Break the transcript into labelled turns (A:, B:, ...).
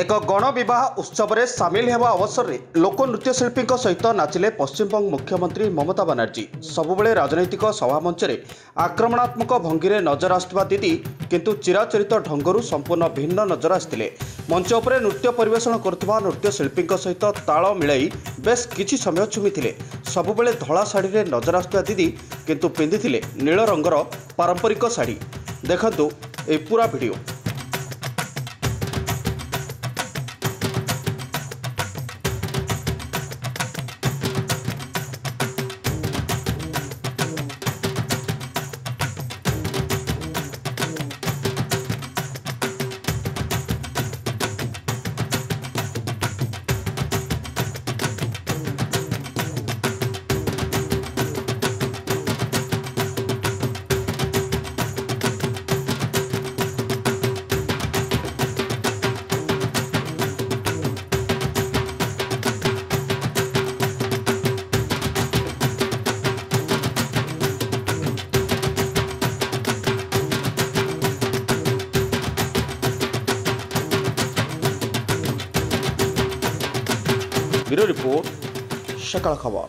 A: ଏକ ଗଣବିବାହ ଉତ୍ସବରେ ସାମିଲ ହେବା ଅବସରରେ ଲୋକନୃତ୍ୟଶିଳ୍ପୀଙ୍କ ସହିତ ନାଚିଲେ ପଶ୍ଚିମବଙ୍ଗ ମୁଖ୍ୟମନ୍ତ୍ରୀ ମମତା ବାନାର୍ଜୀ। ସବୁବେଳେ ରାଜନୈତିକ ସଭାମଞ୍ଚରେ ଆକ୍ରମଣାତ୍ମକ ଭଙ୍ଗୀରେ ନଜର ଆସୁଥିବା ଦିଦି କିନ୍ତୁ ଚିରାଚରିତ ଢଙ୍ଗରୁ ସମ୍ପୂର୍ଣ୍ଣ ଭିନ୍ନ ନଜର ଆସିଥିଲେ। ମଞ୍ଚ ଉପରେ ନୃତ୍ୟ ପରିବେଷଣ କରୁଥିବା ନୃତ୍ୟଶିଳ୍ପୀଙ୍କ ସହିତ ତାଳ ମିଳାଇ ବେଶ କିଛି ସମୟ ଝୁମିଥିଲେ। ସବୁବେଳେ ଧଳା ଶାଢ଼ୀରେ ନଜର ଆସୁଥିବା ଦିଦି କିନ୍ତୁ ପିନ୍ଧିଥିଲେ ନୀଳ ରଙ୍ଗର ପାରମ୍ପରିକ ଶାଢ଼ୀ। ଦେଖନ୍ତୁ ଏହି ପୁରା ଭିଡ଼ିଓ। বিরো রিপোর্ট সকাল খবর